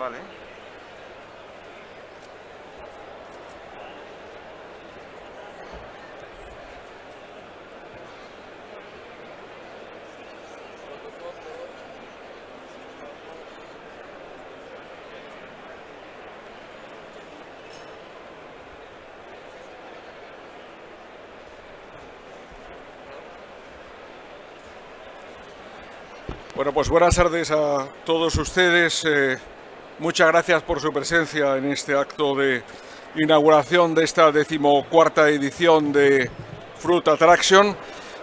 Vale. Bueno, pues buenas tardes a todos ustedes. Eh, muchas gracias por su presencia en este acto de inauguración de esta decimocuarta edición de Fruit Attraction.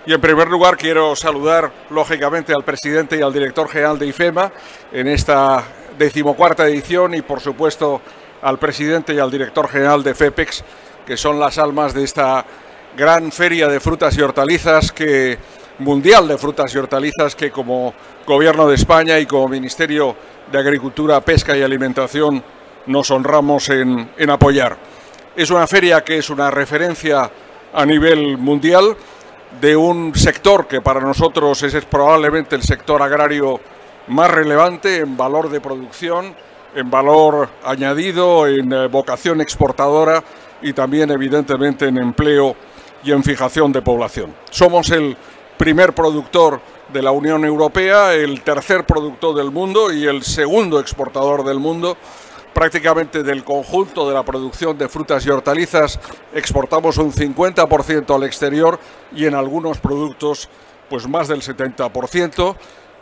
Y en primer lugar quiero saludar lógicamente al presidente y al director general de IFEMA en esta decimocuarta edición y por supuesto al presidente y al director general de FEPEX, que son las almas de esta gran feria de frutas y hortalizas que mundial de frutas y hortalizas que como Gobierno de España y como Ministerio de Agricultura, Pesca y Alimentación nos honramos en, apoyar. Es una feria que es una referencia a nivel mundial de un sector que para nosotros es, es probablemente el sector agrario más relevante en valor de producción, en valor añadido, en eh, vocación exportadora y también evidentemente en empleo y en fijación de población. Somos el primer productor de la Unión Europea, el tercer productor del mundo y el segundo exportador del mundo. Prácticamente del conjunto de la producción de frutas y hortalizas exportamos un 50% al exterior y en algunos productos pues más del 70%,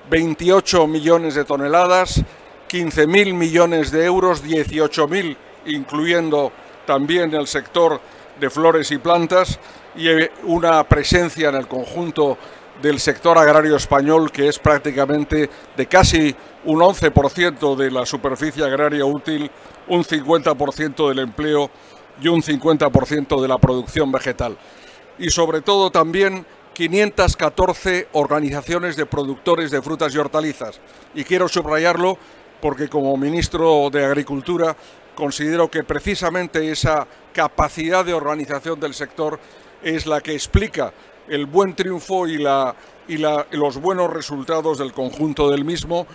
28 millones de toneladas, 15.000 millones de euros, 18.000 incluyendo también el sector de flores y plantas y eh, una presencia en el conjunto del sector agrario español que es prácticamente de casi un 11% de la superficie agraria útil, un 50% del empleo y un 50% de la producción vegetal. Y sobre todo también 514 organizaciones de productores de frutas y hortalizas. Y quiero subrayarlo porque como ministro de Agricultura considero que precisamente esa capacidad de organización del sector es la que explica el buen triunfo y, la, y, la, los buenos resultados del conjunto del mismo,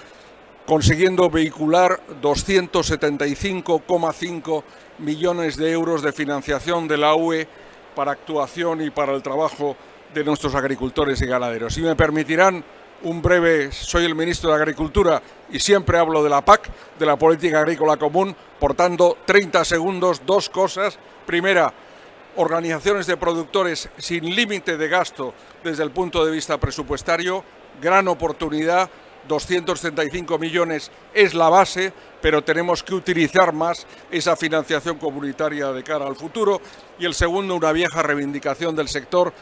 consiguiendo vehicular 275,5 millones de euros de financiación de la UE para actuación y para el trabajo de nuestros agricultores y ganaderos. Si me permitirán un breve, soy el ministro de Agricultura y siempre hablo de la PAC, de la Política Agrícola Común, por tanto, 30 segundos, dos cosas. Primera, organizaciones de productores sin límite de gasto desde el punto de vista presupuestario, gran oportunidad, 235 millones es la base, pero tenemos que utilizar más esa financiación comunitaria de cara al futuro. Y el segundo, una vieja reivindicación del sector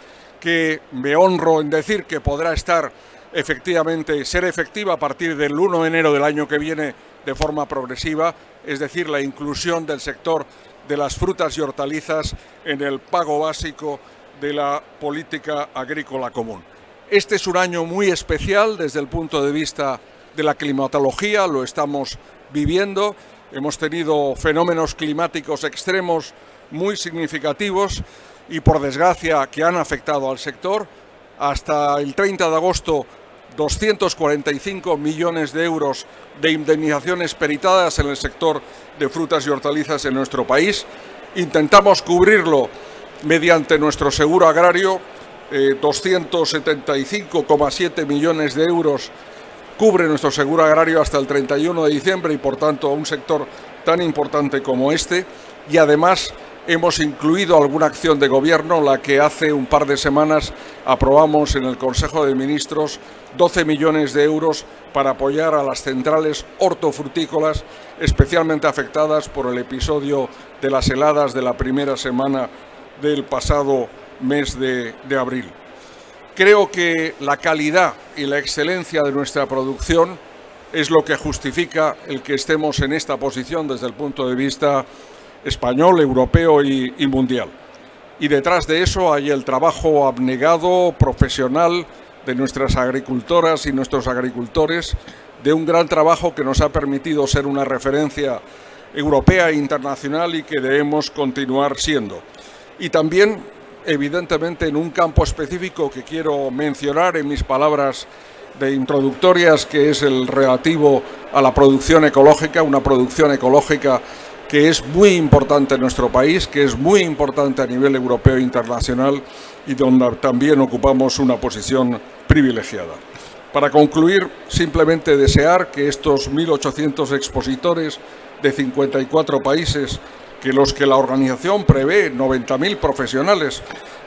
que me honro en decir que podrá estar efectivamente, ser efectiva a partir del 1 de enero del año que viene de forma progresiva, es decir, la inclusión del sector de las frutas y hortalizas en el pago básico de la política agrícola común. Este es un año muy especial desde el punto de vista de la climatología, lo estamos viviendo, hemos tenido fenómenos climáticos extremos muy significativos y por desgracia que han afectado al sector. Hasta el 30 de agosto 245 millones de euros de indemnizaciones peritadas en el sector de frutas y hortalizas en nuestro país. Intentamos cubrirlo mediante nuestro seguro agrario, eh, 275,7 millones de euros cubre nuestro seguro agrario hasta el 31 de diciembre y por tanto a un sector tan importante como este y además hemos incluido alguna acción de gobierno, la que hace un par de semanas aprobamos en el Consejo de Ministros 12 millones de euros para apoyar a las centrales hortofrutícolas especialmente afectadas por el episodio de las heladas de la primera semana del pasado mes de, de abril. Creo que la calidad y la excelencia de nuestra producción es lo que justifica el que estemos en esta posición desde el punto de vista español, europeo y, mundial. Y detrás de eso hay el trabajo abnegado, profesional de nuestras agricultoras y nuestros agricultores, de un gran trabajo que nos ha permitido ser una referencia europea e internacional y que debemos continuar siendo. Y también, evidentemente, en un campo específico que quiero mencionar en mis palabras de introductorias, que es el relativo a la producción ecológica, una producción ecológica que es muy importante en nuestro país, que es muy importante a nivel europeo e internacional y donde también ocupamos una posición privilegiada. Para concluir, simplemente desear que estos 1.800 expositores de 54 países, que los que la organización prevé, 90.000 profesionales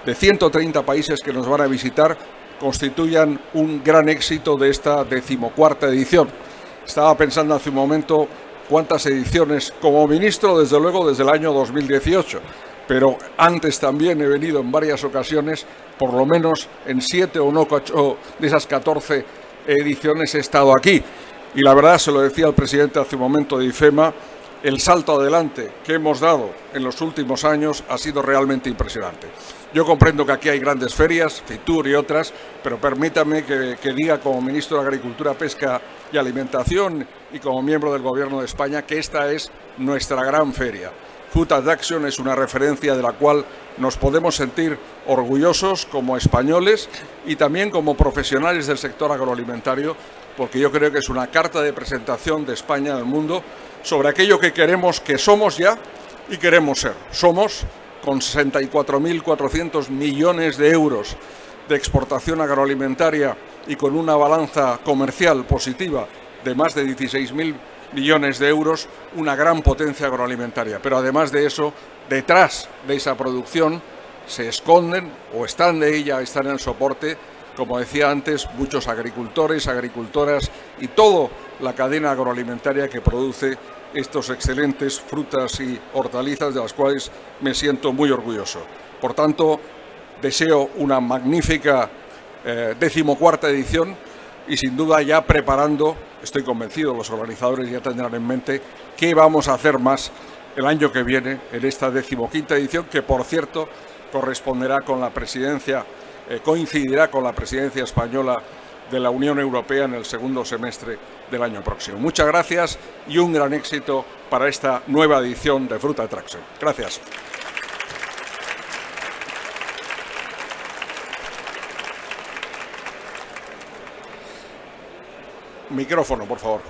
de 130 países que nos van a visitar, constituyan un gran éxito de esta decimocuarta edición. Estaba pensando hace un momento cuántas ediciones como ministro, desde luego desde el año 2018, pero antes también he venido en varias ocasiones, por lo menos en siete o no de esas 14 ediciones he estado aquí. Y la verdad, se lo decía el presidente hace un momento de IFEMA, el salto adelante que hemos dado en los últimos años ha sido realmente impresionante. Yo comprendo que aquí hay grandes ferias, FITUR y otras, pero permítame que, diga como ministro de Agricultura, Pesca y Alimentación y como miembro del Gobierno de España que esta es nuestra gran feria. Food Action es una referencia de la cual nos podemos sentir orgullosos como españoles y también como profesionales del sector agroalimentario, porque yo creo que es una carta de presentación de España al mundo sobre aquello que queremos que somos ya y queremos ser. Somos con 64.400 millones de euros de exportación agroalimentaria y con una balanza comercial positiva de más de 16.000 millones de euros, una gran potencia agroalimentaria. Pero además de eso, detrás de esa producción se esconden o están de ella, están en el soporte, como decía antes, muchos agricultores, agricultoras y toda la cadena agroalimentaria que produce estos excelentes frutas y hortalizas de las cuales me siento muy orgulloso. Por tanto, deseo una magnífica eh, decimocuarta edición y sin duda ya preparando, estoy convencido, los organizadores ya tendrán en mente qué vamos a hacer más el año que viene en esta decimoquinta edición, que por cierto corresponderá con la presidencia, eh, coincidirá con la presidencia española de la Unión Europea en el segundo semestre del año próximo. Muchas gracias y un gran éxito para esta nueva edición de Fruta Attraction. Gracias. Micrófono, por favor.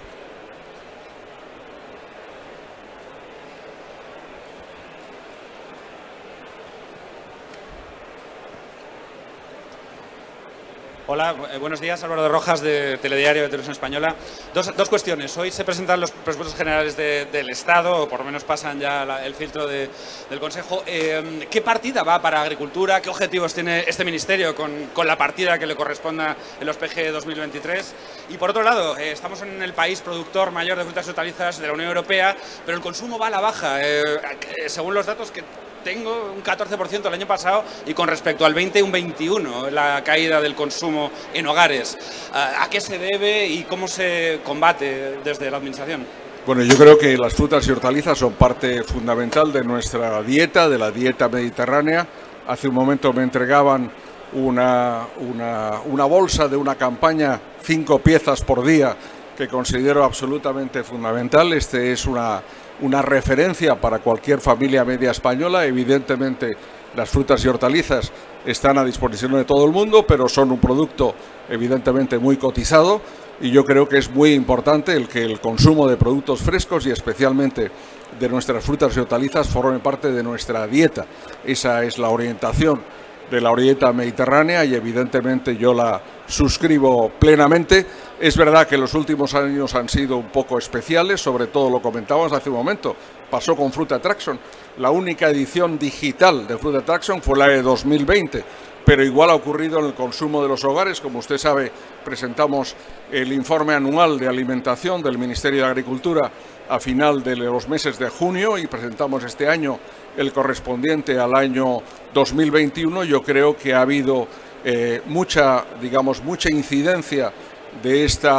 Hola, eh, buenos días. Álvaro de Rojas, de Telediario de Televisión Española. Dos, dos cuestiones. Hoy se presentan los presupuestos generales del Estado, o por lo menos pasan ya el filtro del Consejo. Eh, ¿Qué partida va para Agricultura? ¿Qué objetivos tiene este Ministerio con, con, la partida que le corresponda en los PG 2023? Y por otro lado, eh, estamos en el país productor mayor de frutas y hortalizas de la Unión Europea, pero el consumo va a la baja. según los datos que tengo un 14% el año pasado y con respecto al 20 un 21 la caída del consumo en hogares. ¿A qué se debe y cómo se combate desde la Administración? Bueno, yo creo que las frutas y hortalizas son parte fundamental de nuestra dieta, de la dieta mediterránea. Hace un momento me entregaban una, una, una bolsa de una campaña, cinco piezas por día, que considero absolutamente fundamental. Este es una una referencia para cualquier familia media española. Evidentemente, las frutas y hortalizas están a disposición de todo el mundo, pero son un producto evidentemente muy cotizado y yo creo que es muy importante el que el consumo de productos frescos y especialmente de nuestras frutas y hortalizas forme parte de nuestra dieta. Esa es la orientación de la orienta mediterránea y evidentemente yo la suscribo plenamente. Es verdad que los últimos años han sido un poco especiales, sobre todo lo comentábamos hace un momento, pasó con Fruit Attraction. La única edición digital de Fruit Attraction fue la de 2020, pero igual ha ocurrido en el consumo de los hogares. Como usted sabe, presentamos el informe anual de alimentación del Ministerio de Agricultura a final de los meses de junio y presentamos este año el correspondiente al año 2021, yo creo que ha habido eh, mucha, digamos, mucha incidencia de este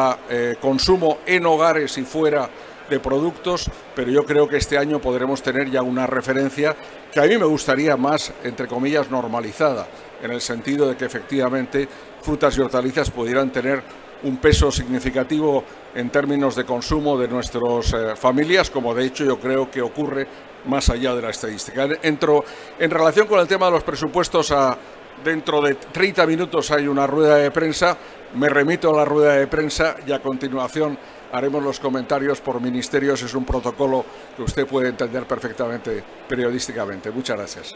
consumo en hogares y fuera de productos, pero yo creo que este año podremos tener ya una referencia que a mí me gustaría más, entre comillas, normalizada, en el sentido de que efectivamente frutas y hortalizas pudieran tener un peso significativo en términos de consumo de nuestras eh, familias, como de hecho yo creo que ocurre más allá de la estadística. Entro en relación con el tema de los presupuestos a dentro de 30 minutos hay una rueda de prensa, Me remito a la rueda de prensa y a continuación haremos los comentarios por ministerios. Es un protocolo que usted puede entender perfectamente periodísticamente. Muchas gracias.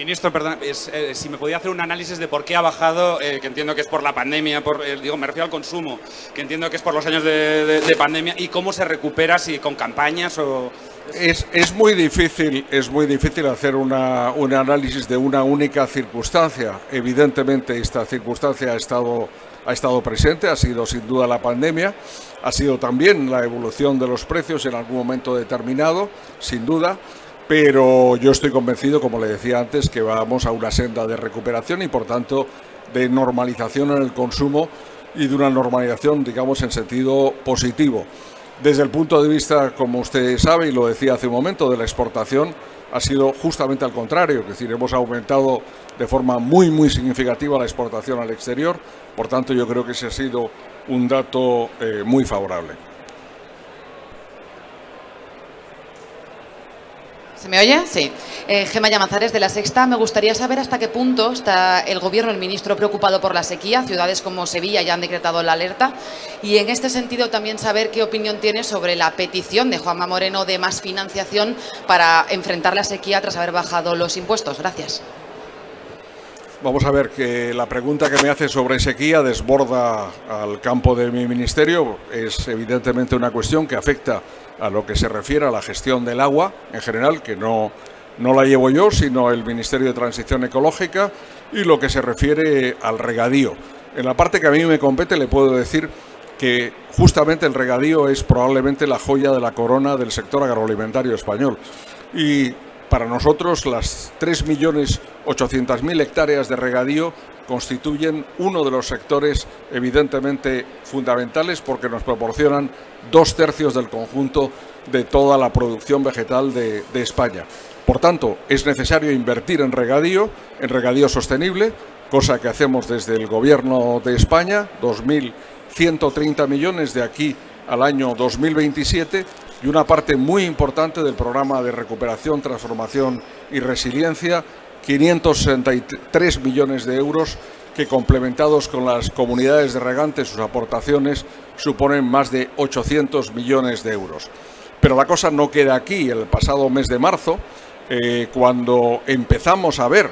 Ministro, perdón, eh, si me podía hacer un análisis de por qué ha bajado, eh, que entiendo que es por la pandemia, por, eh, digo, me refiero al consumo, que entiendo que es por los años de, pandemia, y cómo se recupera, si con campañas o... Es, es muy difícil, es muy difícil hacer una, un análisis de una única circunstancia. Evidentemente esta circunstancia ha estado, ha estado presente, ha sido sin duda la pandemia, ha sido también la evolución de los precios en algún momento determinado, sin duda pero yo estoy convencido, como le decía antes, que vamos a una senda de recuperación y, por tanto, de normalización en el consumo y de una normalización, digamos, en sentido positivo. Desde el punto de vista, como usted sabe y lo decía hace un momento, de la exportación, ha sido justamente al contrario, es decir, hemos aumentado de forma muy, muy significativa la exportación al exterior, por tanto yo creo que ese ha sido un dato eh, muy favorable. ¿Se me oye? Sí. Eh, Gema Llamazares de La Sexta. Me gustaría saber hasta qué punto está el Gobierno, el Ministro, preocupado por la sequía. Ciudades como Sevilla ya han decretado la alerta. Y en este sentido también saber qué opinión tiene sobre la petición de Juanma Moreno de más financiación para enfrentar la sequía tras haber bajado los impuestos. Gracias. Vamos a ver que la pregunta que me hace sobre sequía desborda al campo de mi ministerio. Es evidentemente una cuestión que afecta a lo que se refiere a la gestión del agua en general, que no, no la llevo yo, sino el Ministerio de Transición Ecológica, y lo que se refiere al regadío. En la parte que a mí me compete le puedo decir que justamente el regadío es probablemente la joya de la corona del sector agroalimentario español. Y para nosotros las 3.800.000 hectáreas de regadío constituyen uno de los sectores evidentemente fundamentales porque nos proporcionan dos tercios del conjunto de toda la producción vegetal de, España. Por tanto, es necesario invertir en regadío, en regadío sostenible, cosa que hacemos desde el Gobierno de España, 2.130 millones de aquí al año 2027 y una parte muy importante del programa de recuperación, transformación y resiliencia, 563 millones de euros que complementados con las comunidades de regantes, sus aportaciones, suponen más de 800 millones de euros. Pero la cosa no queda aquí. El pasado mes de marzo, eh, cuando empezamos a ver,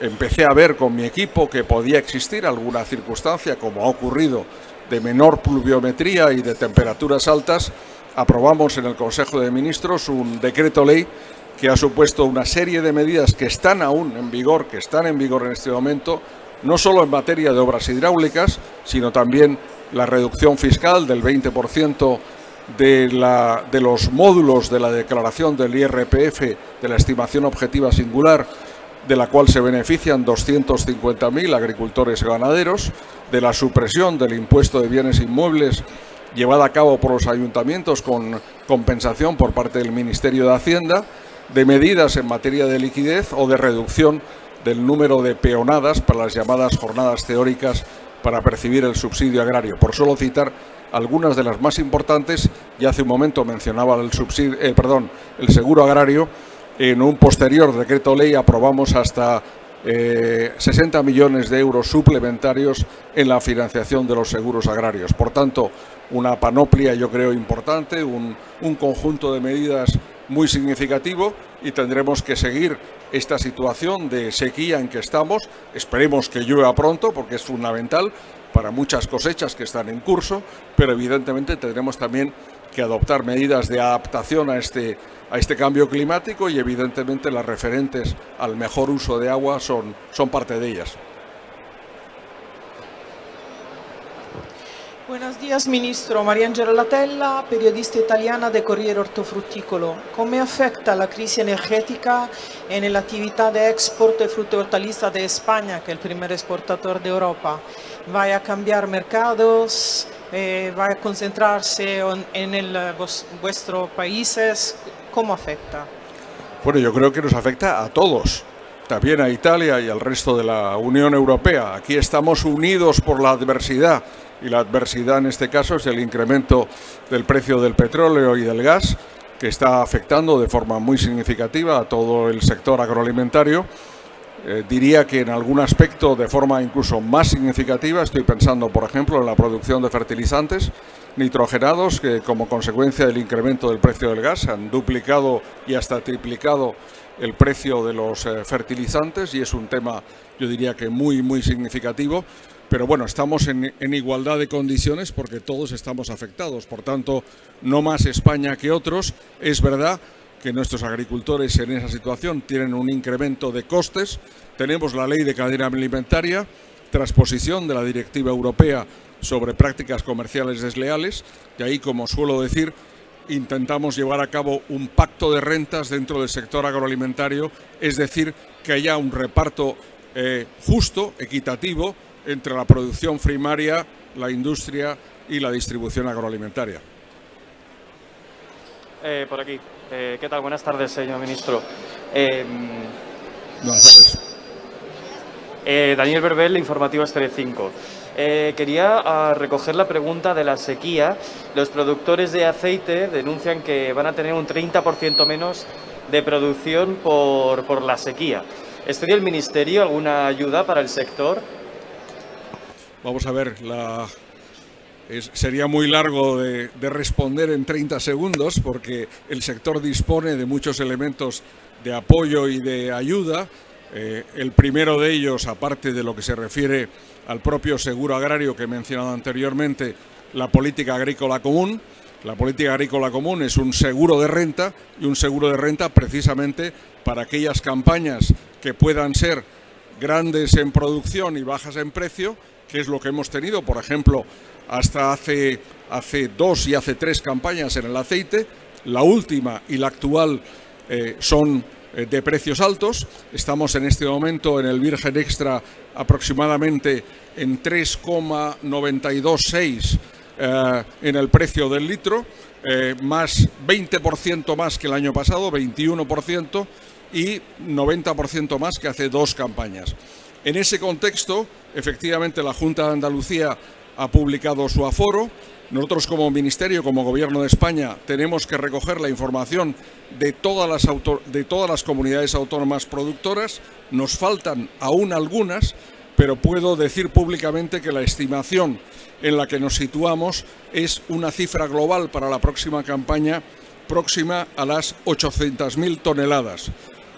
empecé a ver con mi equipo que podía existir alguna circunstancia, como ha ocurrido, de menor pluviometría y de temperaturas altas, aprobamos en el Consejo de Ministros un decreto ley que ha supuesto una serie de medidas que están aún en vigor, que están en vigor en este momento, no solo en materia de obras hidráulicas, sino también la reducción fiscal del 20% de, la, de los módulos de la declaración del IRPF, de la estimación objetiva singular, de la cual se benefician 250.000 agricultores ganaderos, de la supresión del impuesto de bienes inmuebles llevada a cabo por los ayuntamientos con compensación por parte del Ministerio de Hacienda, de medidas en materia de liquidez o de reducción del número de peonadas para las llamadas jornadas teóricas para percibir el subsidio agrario. Por solo citar algunas de las más importantes, ya hace un momento mencionaba el, subsidio, eh, perdón, el seguro agrario, en un posterior decreto ley aprobamos hasta 60 eh, millones de euros suplementarios en la financiación de los seguros agrarios. Por tanto, una panoplia, yo creo, importante, un conjunto de medidas muy significativo y tendremos que seguir esta situación de sequía en que estamos. Esperemos que llueva pronto porque es fundamental para muchas cosechas que están en curso, pero evidentemente tendremos también que adoptar medidas de adaptación a este, a este cambio climático y evidentemente las referentes al mejor uso de agua son, son parte de ellas. Buenos días, Ministro. María Angela Latella, periodista italiana de Corriere Ortofrutticolo. ¿Cómo afecta la crisis energética en la actividad de export de fruta y hortaliza de España, que es el primer exportador de Europa? ¿Va a cambiar mercados? Eh, ¿Va a concentrarse en el, vuestros países? ¿Cómo afecta? Bueno, yo creo que nos afecta a todos también a Italia y al resto de la Unión Europea. Aquí estamos unidos por la adversidad y la adversidad en este caso es el incremento del precio del petróleo y del gas, que está afectando de forma muy significativa a todo el sector agroalimentario. Eh, diría que en algún aspecto de forma incluso más significativa, estoy pensando por ejemplo en la producción de fertilizantes nitrogenados que como consecuencia del incremento del precio del gas han duplicado y hasta triplicado el precio de los eh, fertilizantes y es un tema yo diría que muy muy significativo pero bueno, estamos en, en, igualdad de condiciones porque todos estamos afectados. Por tanto, no más España que otros. Es verdad que nuestros agricultores en esa situación tienen un incremento de costes. Tenemos la ley de cadena alimentaria, transposición de la directiva europea sobre prácticas comerciales desleales, y ahí, como suelo decir, intentamos llevar a cabo un pacto de rentas dentro del sector agroalimentario, es decir, que haya un reparto eh, justo, equitativo, entre la producción primaria, la industria y la distribución agroalimentaria. Eh, por aquí. Eh, ¿Qué tal? Buenas tardes, señor ministro. Eh, Buenas tardes. Eh, Daniel Berbel, Informativo Estere 5. Eh, quería uh, recoger la pregunta de la sequía. Los productores de aceite denuncian que van a tener un 30% menos de producción por, por la sequía. ¿Estudia el Ministerio alguna ayuda para el sector? Vamos a ver, la, sería muy largo de, de, responder en 30 segundos porque el sector dispone de muchos elementos de apoyo y de ayuda. Eh, el primero de ellos, aparte de lo que se refiere al propio seguro agrario que he mencionado anteriormente, la política agrícola común. La política agrícola común es un seguro de renta y un seguro de renta precisamente para aquellas campañas que puedan ser grandes en producción y bajas en precio, que es lo que hemos tenido, por ejemplo, hasta hace, hace dos y hace tres campañas en el aceite. La última y la actual eh, son eh, de precios altos. Estamos en este momento en el Virgen Extra aproximadamente en 3,926 eh, en el precio del litro, más 20% más que el año pasado, 21% y 90% más que hace dos campañas. En ese contexto, efectivamente, la Junta de Andalucía ha publicado su aforo. Nosotros como Ministerio, como Gobierno de España, tenemos que recoger la información de todas las, de todas las comunidades autónomas productoras. Nos faltan aún algunas, pero puedo decir públicamente que la estimación en la que nos situamos es una cifra global para la próxima campaña próxima a las 800.000 toneladas,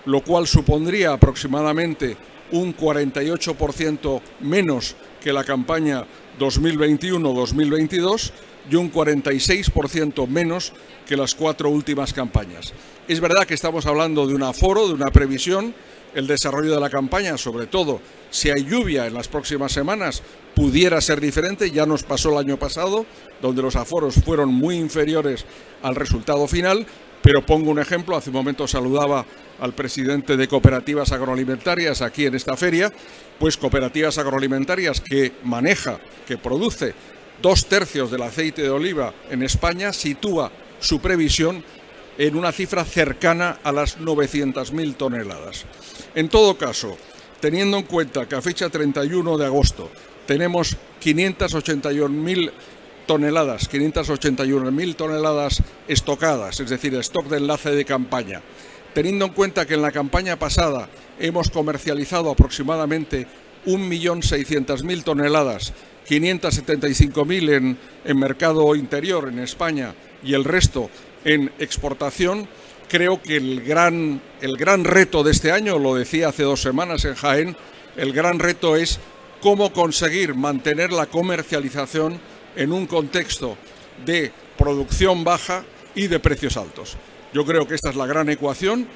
lo cual supondría aproximadamente un 48% menos que la campaña 2021-2022 y un 46% menos que las cuatro últimas campañas. Es verdad que estamos hablando de un aforo, de una previsión, el desarrollo de la campaña, sobre todo si hay lluvia en las próximas semanas, pudiera ser diferente. Ya nos pasó el año pasado, donde los aforos fueron muy inferiores al resultado final. Pero pongo un ejemplo, hace un momento saludaba al presidente de cooperativas agroalimentarias aquí en esta feria, pues cooperativas agroalimentarias que maneja, que produce dos tercios del aceite de oliva en España, sitúa su previsión en una cifra cercana a las 900.000 toneladas. En todo caso, teniendo en cuenta que a fecha 31 de agosto tenemos 581.000 toneladas, 581.000 toneladas estocadas, es decir, stock de enlace de campaña, teniendo en cuenta que en la campaña pasada hemos comercializado aproximadamente 1.600.000 toneladas, 575.000 en, en mercado interior en España y el resto en exportación, creo que el gran, el gran reto de este año, lo decía hace dos semanas en Jaén, el gran reto es cómo conseguir mantener la comercialización en un contexto de producción baja y de precios altos. Yo creo que esta es la gran ecuación.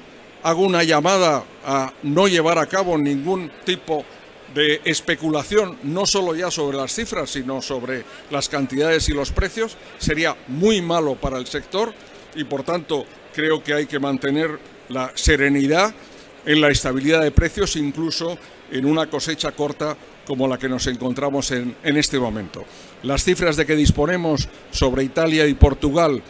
Hago una llamada a no llevar a cabo ningún tipo de especulación, no solo ya sobre las cifras, sino sobre las cantidades y los precios. Sería muy malo para el sector y, por tanto, creo que hay que mantener la serenidad en la estabilidad de precios, incluso en una cosecha corta como la que nos encontramos en, en este momento. Las cifras de que disponemos sobre Italia y Portugal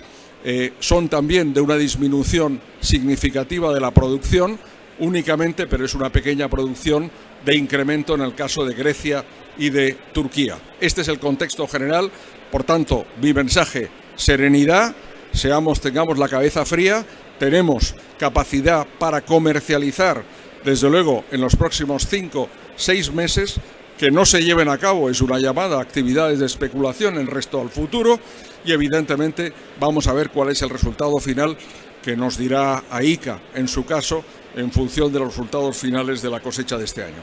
eh, son también de una disminución significativa de la producción, únicamente, pero es una pequeña producción de incremento en el caso de Grecia y de Turquía. Este es el contexto general, por tanto, mi mensaje, serenidad, seamos, tengamos la cabeza fría, tenemos capacidad para comercializar, desde luego, en los próximos cinco, seis meses, que no se lleven a cabo es una llamada a actividades de especulación en resto al futuro y evidentemente vamos a ver cuál es el resultado final que nos dirá AICA en su caso en función de los resultados finales de la cosecha de este año.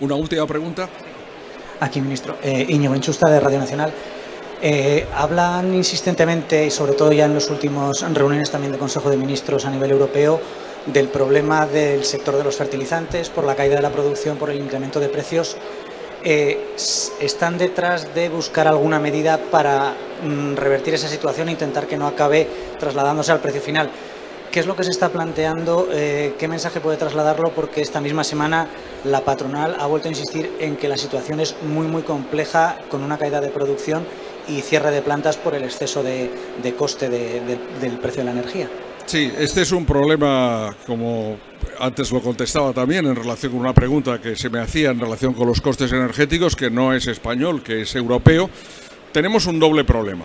Una última pregunta. Aquí, ministro. Eh, Íñigo Enchusta, de Radio Nacional. Eh, hablan insistentemente, y sobre todo ya en las últimas reuniones también de Consejo de Ministros a nivel europeo, del problema del sector de los fertilizantes por la caída de la producción, por el incremento de precios. Eh, ¿Están detrás de buscar alguna medida para mm, revertir esa situación e intentar que no acabe trasladándose al precio final? ¿Qué es lo que se está planteando? Eh, ¿Qué mensaje puede trasladarlo? Porque esta misma semana la patronal ha vuelto a insistir en que la situación es muy, muy compleja con una caída de producción y cierre de plantas por el exceso de, coste del precio de la energía. Sí, este es un problema, como antes lo contestaba también en relación con una pregunta que se me hacía en relación con los costes energéticos, que no es español, que es europeo. Tenemos un doble problema.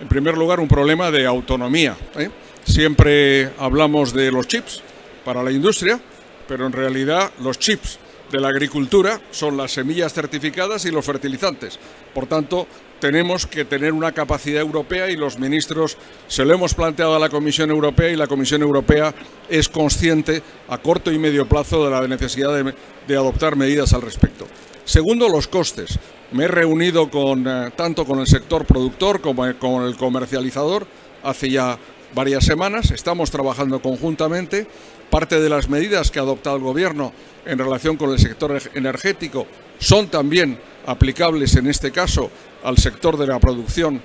En primer lugar, un problema de autonomía. ¿eh? Siempre hablamos de los chips para la industria, pero en realidad los chips de la agricultura son las semillas certificadas y los fertilizantes. Por tanto, tenemos que tener una capacidad europea y los ministros se lo hemos planteado a la Comisión Europea y la Comisión Europea es consciente a corto y medio plazo de la necesidad de, adoptar medidas al respecto. Segundo, los costes. Me he reunido con, eh, tanto con el sector productor como con el comercializador hace ya varias semanas. Estamos trabajando conjuntamente. Parte de las medidas que ha adoptado el Gobierno en relación con el sector energético son también aplicables en este caso al sector de la producción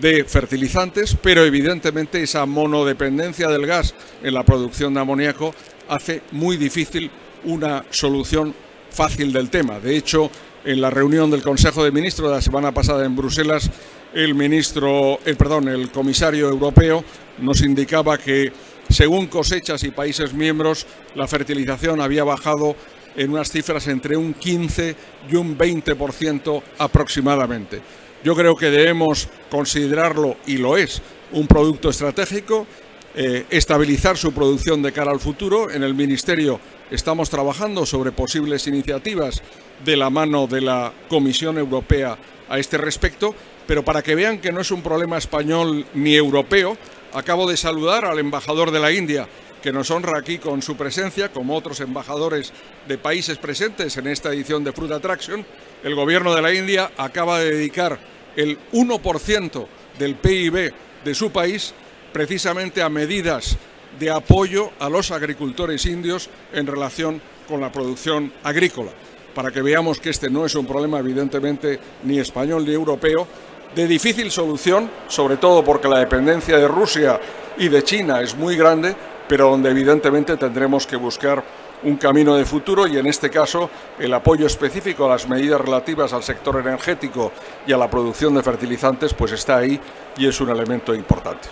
de fertilizantes, pero evidentemente esa monodependencia del gas en la producción de amoníaco hace muy difícil una solución fácil del tema. De hecho, en la reunión del Consejo de Ministros de la semana pasada en Bruselas, el ministro, el perdón, el comisario europeo nos indicaba que según cosechas y países miembros, la fertilización había bajado en unas cifras entre un 15 y un 20% aproximadamente. Yo creo que debemos considerarlo, y lo es, un producto estratégico, eh, estabilizar su producción de cara al futuro. En el Ministerio estamos trabajando sobre posibles iniciativas de la mano de la Comisión Europea a este respecto, pero para que vean que no es un problema español ni europeo, acabo de saludar al embajador de la India, que nos honra aquí con su presencia, como otros embajadores de países presentes en esta edición de Fruit Attraction. El gobierno de la India acaba de dedicar el 1% del PIB de su país precisamente a medidas de apoyo a los agricultores indios en relación con la producción agrícola, para que veamos que este no es un problema evidentemente ni español ni europeo, de difícil solución, sobre todo porque la dependencia de Rusia y de China es muy grande, pero donde evidentemente tendremos que buscar un camino de futuro y en este caso el apoyo específico a las medidas relativas al sector energético y a la producción de fertilizantes pues está ahí y es un elemento importante.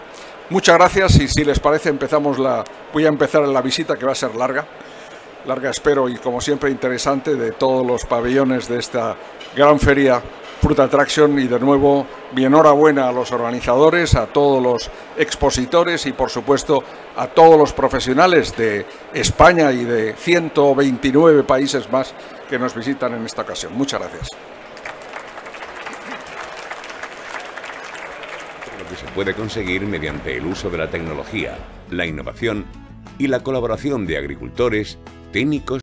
Muchas gracias y si les parece empezamos la voy a empezar la visita que va a ser larga. Larga espero y como siempre interesante de todos los pabellones de esta gran feria Fruit Attraction y de nuevo mi enhorabuena a los organizadores, a todos los expositores y por supuesto a todos los profesionales de España y de 129 países más que nos visitan en esta ocasión. Muchas gracias. Lo que se puede conseguir mediante el uso de la tecnología, la innovación y la colaboración de agricultores, técnicos